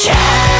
change.